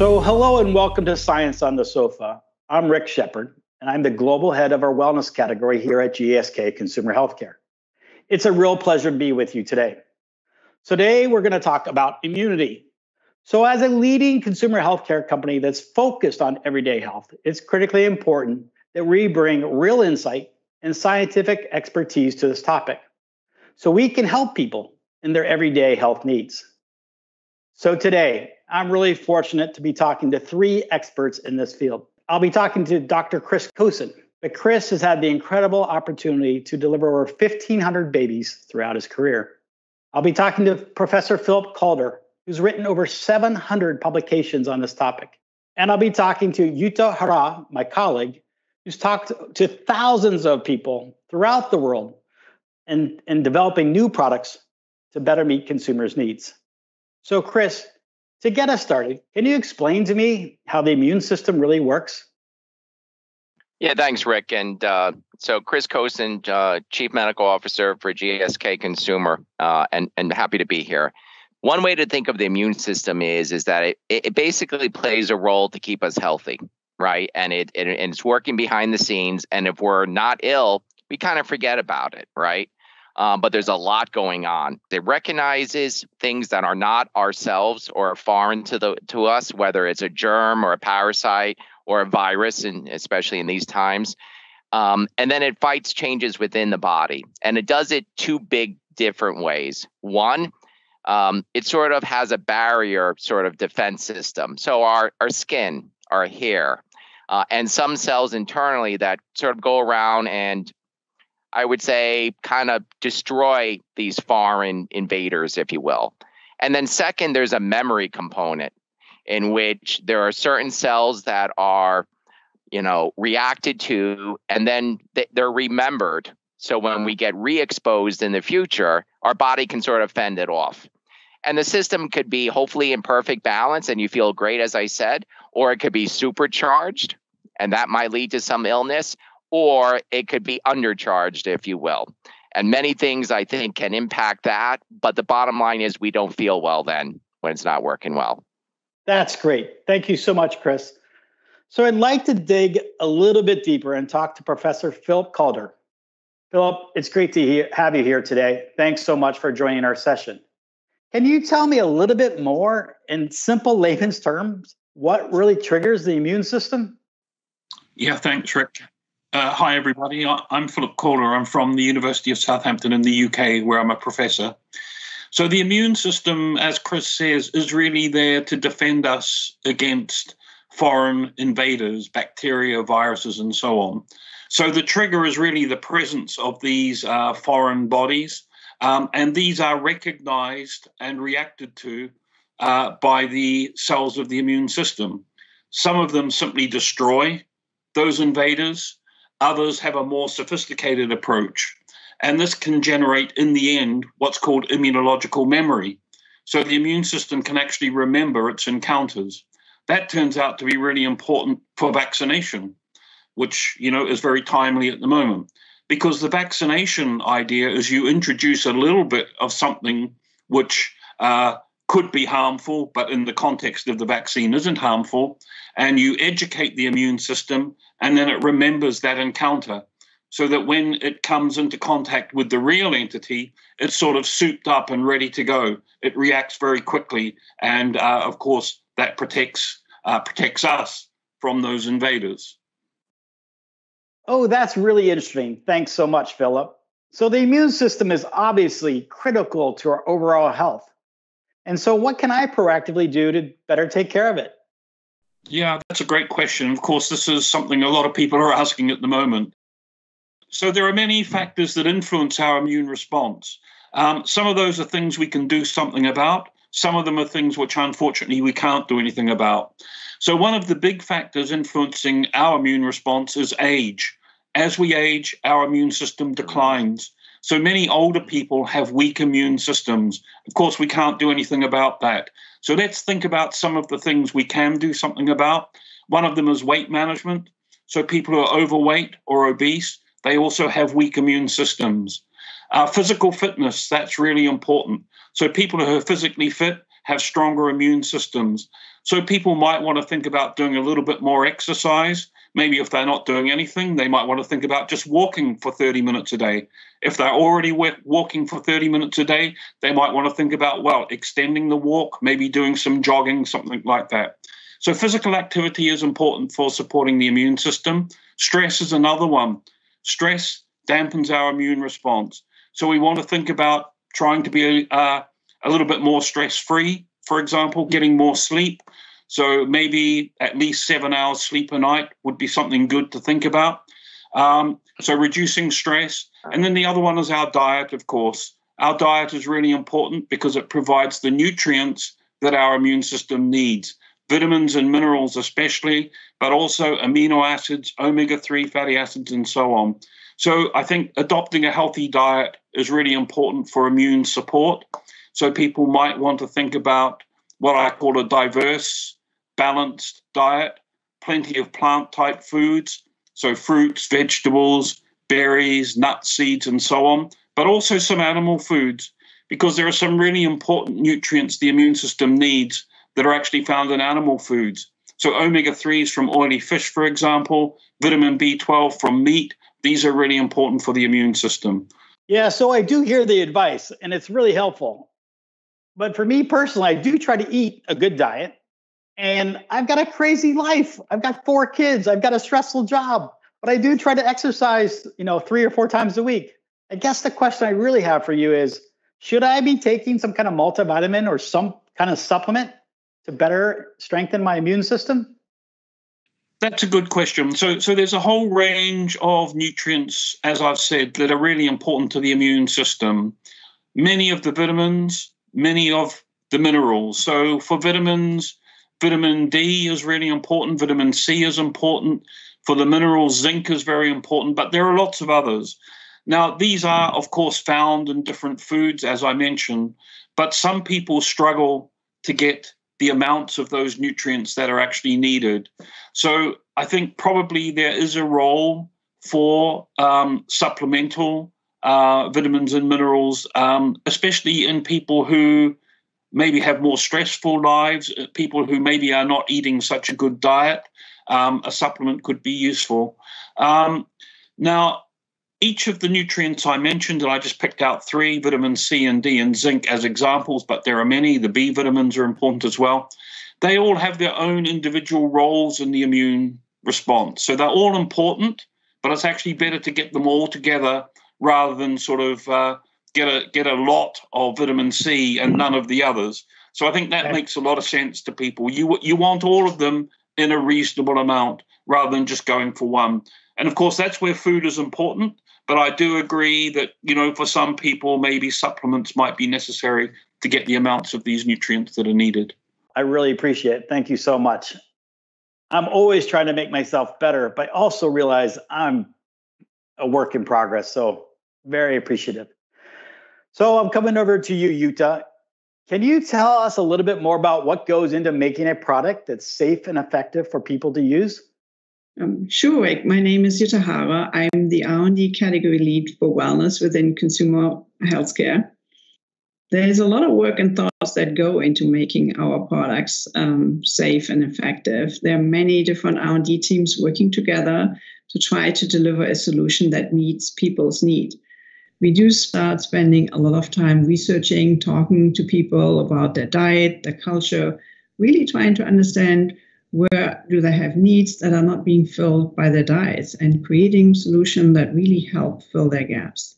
So, hello and welcome to Science on the Sofa. I'm Rick Sheppard, and I'm the global head of our wellness category here at GSK Consumer Healthcare. It's a real pleasure to be with you today. Today, we're going to talk about immunity. So, as a leading consumer healthcare company that's focused on everyday health, it's critically important that we bring real insight and scientific expertise to this topic so we can help people in their everyday health needs. So, today, I'm really fortunate to be talking to three experts in this field. I'll be talking to Dr. Chris Kocun. But Chris has had the incredible opportunity to deliver over 1,500 babies throughout his career. I'll be talking to Professor Philip Calder, who's written over 700 publications on this topic. And I'll be talking to Jutta Haarer, my colleague, who's talked to thousands of people throughout the world and, and developing new products to better meet consumers' needs. So, Chris, to get us started, can you explain to me how the immune system really works? Yeah, thanks, Rick. And uh, so, Chris Kocun, uh, Chief Medical Officer for GSK Consumer, uh, and and happy to be here. One way to think of the immune system is is that it, it basically plays a role to keep us healthy, right? And it, it and it's working behind the scenes. And if we're not ill, we kind of forget about it, right? Um, but there's a lot going on. It recognizes things that are not ourselves or foreign to the to us, whether it's a germ or a parasite or a virus, and especially in these times. Um, and then it fights changes within the body, and it does it two big different ways. One, um, it sort of has a barrier sort of defense system. So our our skin, our hair, uh, and some cells internally that sort of go around and I would say, kind of destroy these foreign invaders, if you will. And then, second, there's a memory component in which there are certain cells that are, you know, reacted to and then they're remembered. So when we get re exposed in the future, our body can sort of fend it off. And the system could be hopefully in perfect balance and you feel great, as I said, or it could be supercharged and that might lead to some illness, or it could be undercharged, if you will. And many things I think can impact that. But the bottom line is we don't feel well then when it's not working well. That's great. Thank you so much, Chris. So I'd like to dig a little bit deeper and talk to Professor Philip Calder. Philip, it's great to he- have you here today. Thanks so much for joining our session. Can you tell me a little bit more in simple layman's terms what really triggers the immune system? Yeah, thanks, Rick. Uh, hi, everybody. I'm Philip Calder. I'm from the University of Southampton in the UK, where I'm a professor. So, the immune system, as Chris says, is really there to defend us against foreign invaders, bacteria, viruses, and so on. So, the trigger is really the presence of these uh, foreign bodies, um, and these are recognized and reacted to uh, by the cells of the immune system. Some of them simply destroy those invaders Others have a more sophisticated approach. And this can generate, in the end, what's called immunological memory. So the immune system can actually remember its encounters. That turns out to be really important for vaccination, which you know is very timely at the moment. Because the vaccination idea is you introduce a little bit of something which uh, could be harmful, but in the context of the vaccine isn't harmful, and you educate the immune system and then it remembers that encounter so that when it comes into contact with the real entity, it's sort of souped up and ready to go. It reacts very quickly, and uh, of course, that protects uh, protects us from those invaders. Oh, that's really interesting. Thanks so much, Philip. So the immune system is obviously critical to our overall health. And so, what can I proactively do to better take care of it? Yeah, that's a great question. Of course, this is something a lot of people are asking at the moment. So, there are many factors that influence our immune response. Um, some of those are things we can do something about. Some of them are things which, unfortunately, we can't do anything about. So, one of the big factors influencing our immune response is age. As we age, our immune system declines. So many older people have weak immune systems. Of course, we can't do anything about that. So let's think about some of the things we can do something about. One of them is weight management. So people who are overweight or obese, they also have weak immune systems. Uh, physical fitness, that's really important. So people who are physically fit have stronger immune systems. So people might want to think about doing a little bit more exercise. Maybe if they're not doing anything, they might want to think about just walking for 30 minutes a day. If they're already walking for 30 minutes a day, they might want to think about, well, extending the walk, maybe doing some jogging, something like that. So physical activity is important for supporting the immune system. Stress is another one. Stress dampens our immune response. So we want to think about trying to be uh, a little bit more stress free, for example, getting more sleep. So maybe at least seven hours sleep a night would be something good to think about. Um, so reducing stress. And then the other one is our diet, of course. Our diet is really important because it provides the nutrients that our immune system needs vitamins and minerals, especially, but also amino acids, omega 3 fatty acids, and so on. So I think adopting a healthy diet is really important for immune support. So people might want to think about what I call a diverse, balanced diet, plenty of plant type foods, so fruits, vegetables, berries, nuts, seeds, and so on, but also some animal foods, because there are some really important nutrients the immune system needs that are actually found in animal foods. So, omega 3s from oily fish, for example, vitamin B12 from meat, these are really important for the immune system. Yeah, so I do hear the advice and it's really helpful. But for me personally, I do try to eat a good diet. And I've got a crazy life. I've got four kids. I've got a stressful job, but I do try to exercise, you know, three or four times a week. I guess the question I really have for you is should I be taking some kind of multivitamin or some kind of supplement to better strengthen my immune system? That's a good question. So, so there's a whole range of nutrients, as I've said, that are really important to the immune system. Many of the vitamins, many of the minerals. So, for vitamins, vitamin D is really important. Vitamin C is important. For the minerals, zinc is very important. But there are lots of others. Now, these are, of course, found in different foods, as I mentioned. But some people struggle to get the amounts of those nutrients that are actually needed. So I think probably there is a role for um, supplemental uh, vitamins and minerals, um, especially in people who maybe have more stressful lives, uh, people who maybe are not eating such a good diet. Um, a supplement could be useful. Um, now, each of the nutrients I mentioned, and I just picked out three vitamin C and D and zinc as examples, but there are many. The B vitamins are important as well. They all have their own individual roles in the immune response. So they're all important, but it's actually better to get them all together rather than sort of uh, get a get a lot of vitamin C and none of the others. So I think that okay. makes a lot of sense to people. You you want all of them in a reasonable amount rather than just going for one. And of course, that's where food is important. But I do agree that, you know, for some people, maybe supplements might be necessary to get the amounts of these nutrients that are needed. I really appreciate it. Thank you so much. I'm always trying to make myself better, but I also realize I'm a work in progress. So, very appreciative. So, I'm coming over to you, Jutta. Can you tell us a little bit more about what goes into making a product that's safe and effective for people to use? Um, sure. My name is Jutta Haarer. I'm the R&D category lead for wellness within consumer healthcare. There's a lot of work and thoughts that go into making our products um, safe and effective. There are many different R&D teams working together to try to deliver a solution that meets people's need. We do start spending a lot of time researching, talking to people about their diet, their culture, really trying to understand where do they have needs that are not being filled by their diets and creating solutions that really help fill their gaps.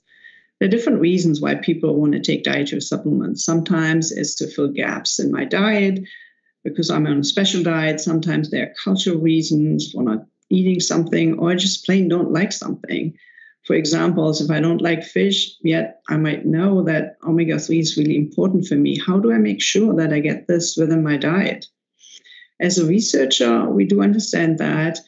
There are different reasons why people want to take dietary supplements. Sometimes it's to fill gaps in my diet because I'm on a special diet. Sometimes there are cultural reasons for not eating something or just plain don't like something. For example, if I don't like fish, yet I might know that omega 3 is really important for me. How do I make sure that I get this within my diet? as a researcher, we do understand that.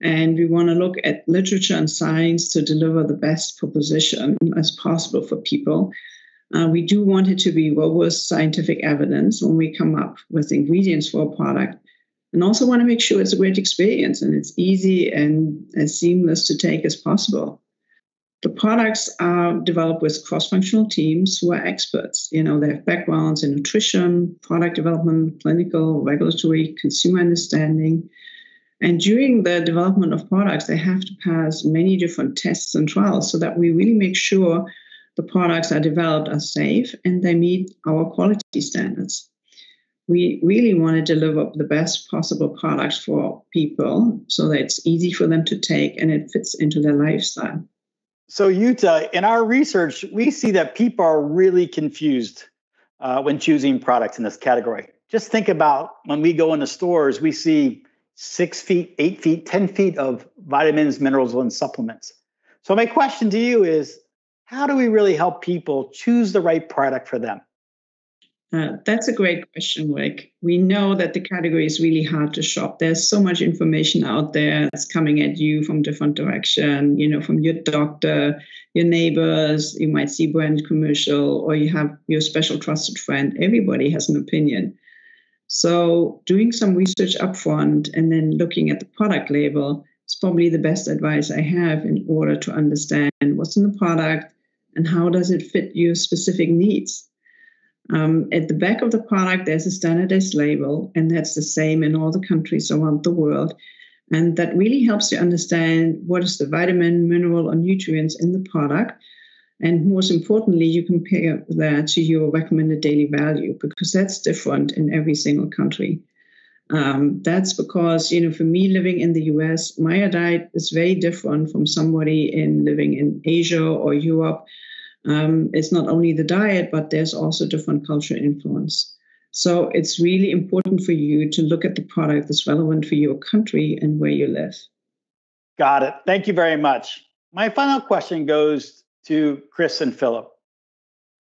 And we want to look at literature and science to deliver the best proposition as possible for people. Uh, we do want it to be robust scientific evidence when we come up with ingredients for a product. And also want to make sure it's a great experience and it's easy and as seamless to take as possible. The products are developed with cross-functional teams who are experts. You know, they have backgrounds in nutrition, product development, clinical, regulatory, consumer understanding. And during the development of products, they have to pass many different tests and trials so that we really make sure the products are developed are safe and they meet our quality standards. We really want to deliver the best possible products for people so that it's easy for them to take and it fits into their lifestyle. So, Jutta, in our research, we see that people are really confused uh, when choosing products in this category. Just think about when we go into stores, we see six feet, eight feet, 10 feet of vitamins, minerals, and supplements. So, my question to you is how do we really help people choose the right product for them? Uh, that's a great question, Rick. We know that the category is really hard to shop. There's so much information out there that's coming at you from different direction, you know, from your doctor, your neighbors, you might see brand commercial, or you have your special trusted friend. Everybody has an opinion. So doing some research upfront and then looking at the product label is probably the best advice I have in order to understand what's in the product and how does it fit your specific needs. Um, at the back of the product, there's a standardized label, and that's the same in all the countries around the world. And that really helps you understand what is the vitamin, mineral, or nutrients in the product. And most importantly, you compare that to your recommended daily value because that's different in every single country. Um, that's because, you know, for me living in the US, my diet is very different from somebody in living in Asia or Europe um, it's not only the diet, but there's also different cultural influence. So it's really important for you to look at the product that's relevant for your country and where you live. Got it. Thank you very much. My final question goes to Chris and Philip.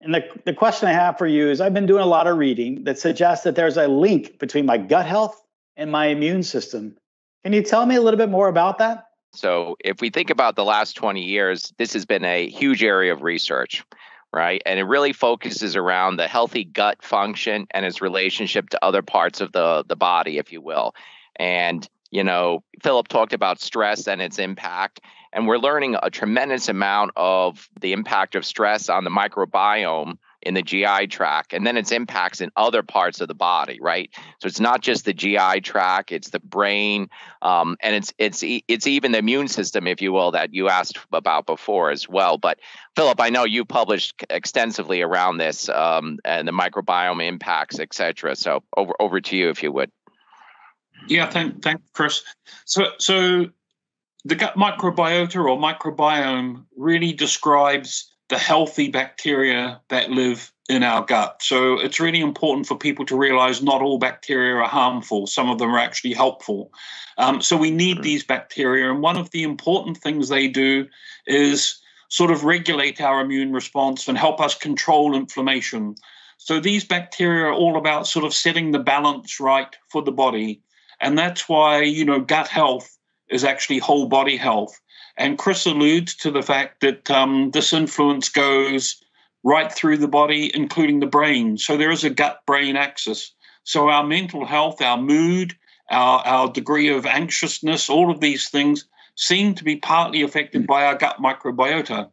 And the, the question I have for you is I've been doing a lot of reading that suggests that there's a link between my gut health and my immune system. Can you tell me a little bit more about that? So, if we think about the last 20 years, this has been a huge area of research, right? And it really focuses around the healthy gut function and its relationship to other parts of the, the body, if you will. And, you know, Philip talked about stress and its impact. And we're learning a tremendous amount of the impact of stress on the microbiome in the GI tract, and then its impacts in other parts of the body, right? So it's not just the GI tract; it's the brain, um, and it's it's it's even the immune system, if you will, that you asked about before as well. But Philip, I know you published extensively around this um, and the microbiome impacts, et cetera. So over over to you, if you would. Yeah, thank thank Chris. So so the gut microbiota or microbiome really describes the healthy bacteria that live in our gut. So it's really important for people to realize not all bacteria are harmful, some of them are actually helpful. Um, so we need these bacteria. And one of the important things they do is sort of regulate our immune response and help us control inflammation. So these bacteria are all about sort of setting the balance right for the body. And that's why, you know, gut health is actually whole body health. And Chris alludes to the fact that um, this influence goes right through the body, including the brain. So there is a gut brain axis. So our mental health, our mood, our, our degree of anxiousness, all of these things seem to be partly affected by our gut microbiota.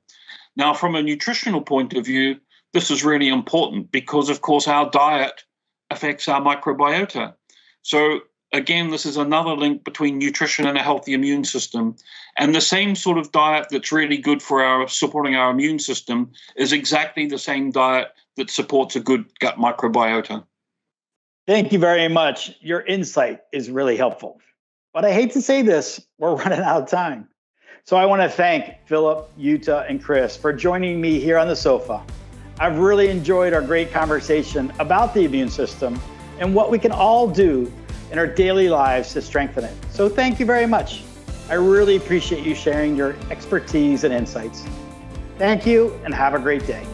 Now, from a nutritional point of view, this is really important because, of course, our diet affects our microbiota. So again, this is another link between nutrition and a healthy immune system. And the same sort of diet that's really good for our supporting our immune system is exactly the same diet that supports a good gut microbiota. Thank you very much. Your insight is really helpful. But I hate to say this, we're running out of time. So I want to thank Philip, Jutta, and Chris for joining me here on the sofa. I've really enjoyed our great conversation about the immune system and what we can all do in our daily lives to strengthen it. So thank you very much. I really appreciate you sharing your expertise and insights. Thank you and have a great day.